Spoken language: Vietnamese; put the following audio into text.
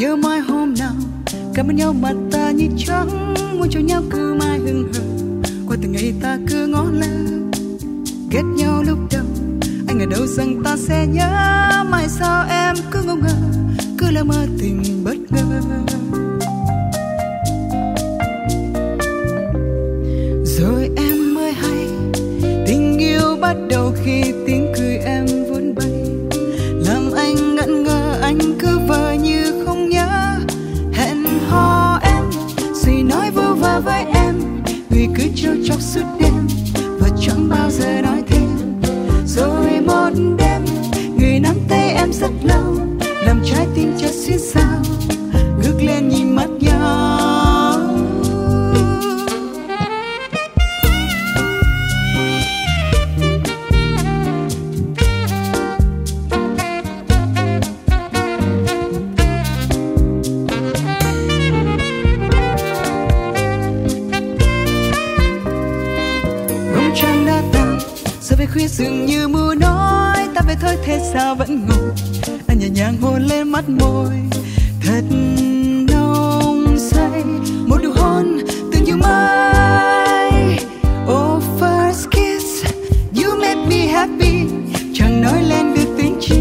nhớ mai hôm nào, cảm ơn nhau mặt ta như trắng, muốn cho nhau cứ mãi hừng hờ. Qua từng ngày ta cứ ngó lơ, ghét nhau lúc đầu. Anh ở đâu rằng ta sẽ nhớ mai sao em cứ ngông ngơ, cứ lơ mơ tình bất ngờ. Rồi em mới hay, tình yêu bắt đầu khi tiếng cười em vốn bay. Làm anh ngẩn ngơ, anh cứ người cứ trêu chọc suốt đêm giờ về khuya dường như mưa nói, ta về thôi, thế sao vẫn ngồi anh nhẹ nhàng hôn lên mắt môi, thật nồng say. Một nụ hôn từng như mai oh first kiss. You make me happy, chẳng nói lên được tiếng chi.